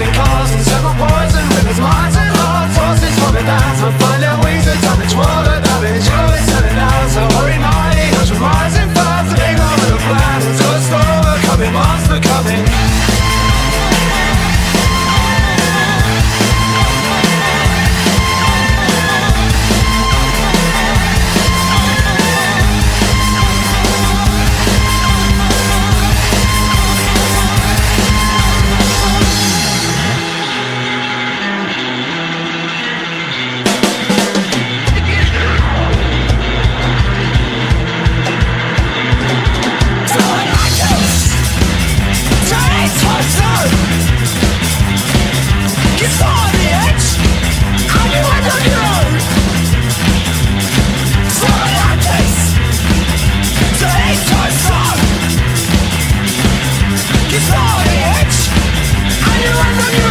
driving cars Thank you.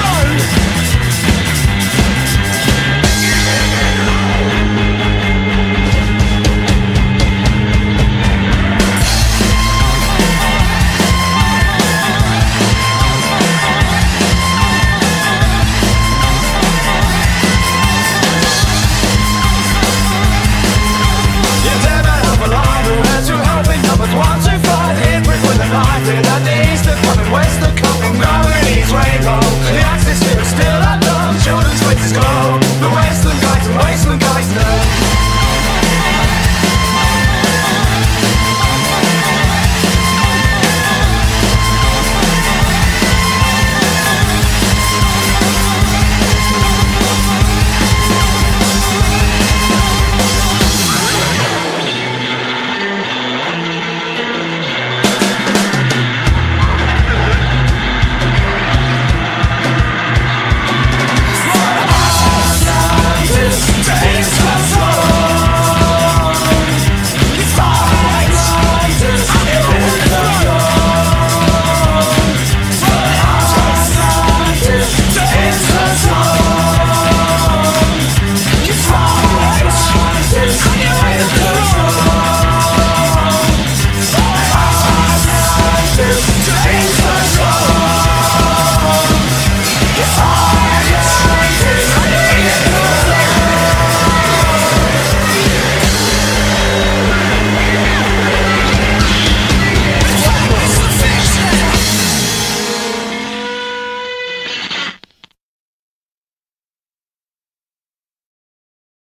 existed, still at dumb children's places go. The wasteland guys and wasteland guys know.